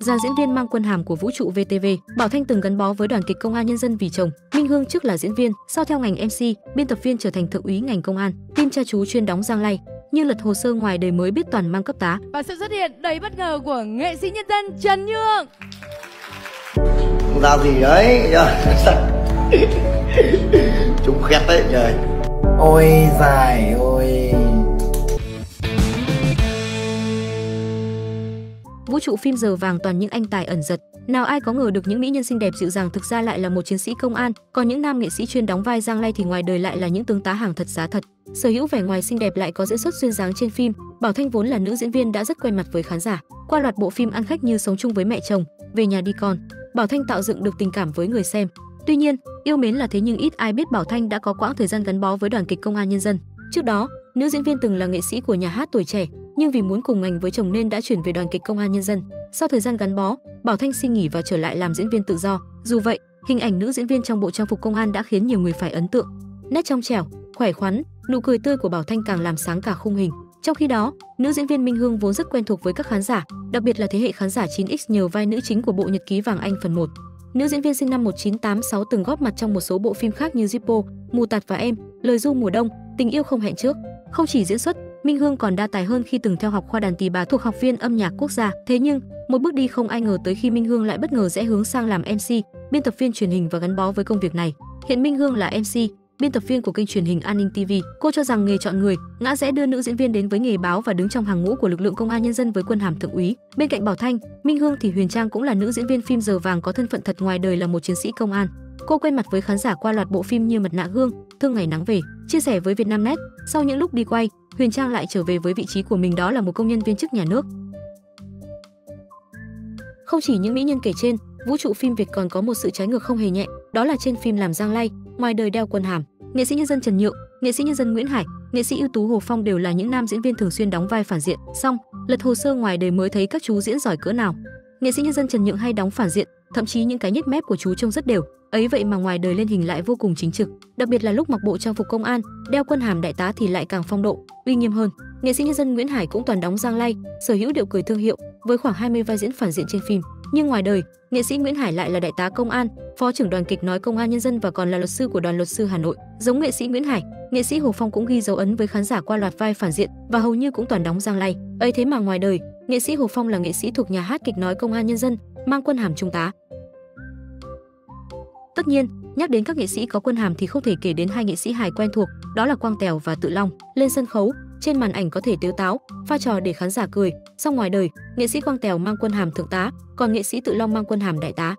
dàn diễn viên mang quân hàm của vũ trụ VTV. Bảo Thanh từng gắn bó với đoàn kịch Công an Nhân dân vì chồng. Minh Hương trước là diễn viên, sau theo ngành MC, biên tập viên trở thành thượng úy ngành công an. Tim cha chú chuyên đóng Giang Lay, như lật hồ sơ ngoài đời mới biết toàn mang cấp tá. Và sự xuất hiện đầy bất ngờ của nghệ sĩ nhân dân Trần Nhượng. Ra gì đấy? Chúng khét đấy trời. Ôi dài ôi Vũ trụ phim giờ vàng toàn những anh tài ẩn giật. Nào ai có ngờ được những mỹ nhân xinh đẹp dịu dàng thực ra lại là một chiến sĩ công an, còn những nam nghệ sĩ chuyên đóng vai Giang Lay thì ngoài đời lại là những tướng tá hàng thật giá thật. Sở hữu vẻ ngoài xinh đẹp lại có diễn xuất duyên dáng trên phim, Bảo Thanh vốn là nữ diễn viên đã rất quen mặt với khán giả. Qua loạt bộ phim ăn khách như Sống chung với mẹ chồng, Về nhà đi con, Bảo Thanh tạo dựng được tình cảm với người xem. Tuy nhiên, yêu mến là thế nhưng ít ai biết Bảo Thanh đã có quãng thời gian gắn bó với đoàn kịch Công an Nhân dân. Trước đó, nữ diễn viên từng là nghệ sĩ của nhà hát tuổi trẻ, nhưng vì muốn cùng ngành với chồng nên đã chuyển về đoàn kịch Công an Nhân dân. Sau thời gian gắn bó, Bảo Thanh xin nghỉ và trở lại làm diễn viên tự do. Dù vậy, hình ảnh nữ diễn viên trong bộ trang phục công an đã khiến nhiều người phải ấn tượng. Nét trong trẻo, khỏe khoắn, nụ cười tươi của Bảo Thanh càng làm sáng cả khung hình. Trong khi đó, nữ diễn viên Minh Hương vốn rất quen thuộc với các khán giả, đặc biệt là thế hệ khán giả 9X nhờ vai nữ chính của bộ Nhật ký Vàng Anh phần 1. Nữ diễn viên sinh năm 1986 từng góp mặt trong một số bộ phim khác như Zippo, Mù tạt và em, Lời du mùa đông, Tình yêu không hẹn trước. Không chỉ diễn xuất, Minh Hương còn đa tài hơn khi từng theo học khoa đàn tỳ bà thuộc Học viên âm nhạc quốc gia. Thế nhưng, một bước đi không ai ngờ tới khi Minh Hương lại bất ngờ rẽ hướng sang làm MC, biên tập viên truyền hình và gắn bó với công việc này. Hiện Minh Hương là MC, biên tập viên của kênh truyền hình An ninh TV. Cô cho rằng nghề chọn người, ngã rẽ đưa nữ diễn viên đến với nghề báo và đứng trong hàng ngũ của lực lượng công an nhân dân với quân hàm thượng úy. Bên cạnh Bảo Thanh, Minh Hương thì Huyền Trang cũng là nữ diễn viên phim giờ vàng có thân phận thật ngoài đời là một chiến sĩ công an. Cô quen mặt với khán giả qua loạt bộ phim như Mật nạ gương, Thương ngày nắng về. Chia sẻ với Vietnamnet, sau những lúc đi quay, Huyền Trang lại trở về với vị trí của mình đó là một công nhân viên chức nhà nước. Không chỉ những mỹ nhân kể trên, vũ trụ phim Việt còn có một sự trái ngược không hề nhẹ, đó là trên phim làm Giang Lay, ngoài đời đeo quân hàm, nghệ sĩ nhân dân Trần Nhượng, nghệ sĩ nhân dân Nguyễn Hải, nghệ sĩ ưu tú Hồ Phong đều là những nam diễn viên thường xuyên đóng vai phản diện. Xong, lật hồ sơ ngoài đời mới thấy các chú diễn giỏi cỡ nào. Nghệ sĩ nhân dân Trần Nhượng hay đóng phản diện, thậm chí những cái nhếch mép của chú trông rất đều. Ấy vậy mà ngoài đời lên hình lại vô cùng chính trực, đặc biệt là lúc mặc bộ trang phục công an, đeo quân hàm đại tá thì lại càng phong độ, uy nghiêm hơn. Nghệ sĩ nhân dân Nguyễn Hải cũng toàn đóng Giang Lay, sở hữu điệu cười thương hiệu với khoảng 20 vai diễn phản diện trên phim. Nhưng ngoài đời, nghệ sĩ Nguyễn Hải lại là đại tá công an, phó trưởng đoàn kịch nói công an nhân dân và còn là luật sư của đoàn luật sư Hà Nội. Giống nghệ sĩ Nguyễn Hải, nghệ sĩ Hồ Phong cũng ghi dấu ấn với khán giả qua loạt vai phản diện và hầu như cũng toàn đóng Giang Lay. Ấy thế mà ngoài đời, nghệ sĩ Hồ Phong là nghệ sĩ thuộc nhà hát kịch nói công an nhân dân, mang quân hàm trung tá. Tất nhiên, nhắc đến các nghệ sĩ có quân hàm thì không thể kể đến hai nghệ sĩ hài quen thuộc, đó là Quang Tèo và Tự Long. Lên sân khấu, trên màn ảnh có thể tiêu táo, pha trò để khán giả cười, song ngoài đời, nghệ sĩ Quang Tèo mang quân hàm thượng tá, còn nghệ sĩ Tự Long mang quân hàm đại tá.